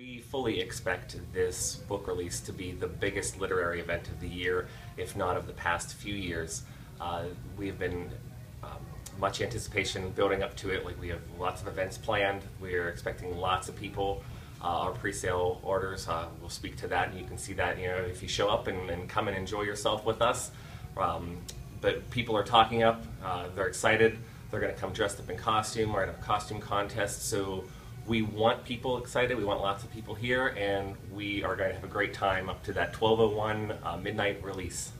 We fully expect this book release to be the biggest literary event of the year, if not of the past few years. Uh, we've been um, much anticipation building up to it. Like we have lots of events planned. We're expecting lots of people. Uh, our pre-sale orders uh, will speak to that, and you can see that you know if you show up and, and come and enjoy yourself with us. Um, but people are talking up. Uh, they're excited. They're going to come dressed up in costume. We're going to have a costume contest. So we want people excited. We want lots of people here, and we are going to have a great time up to that 12:01 uh, midnight release.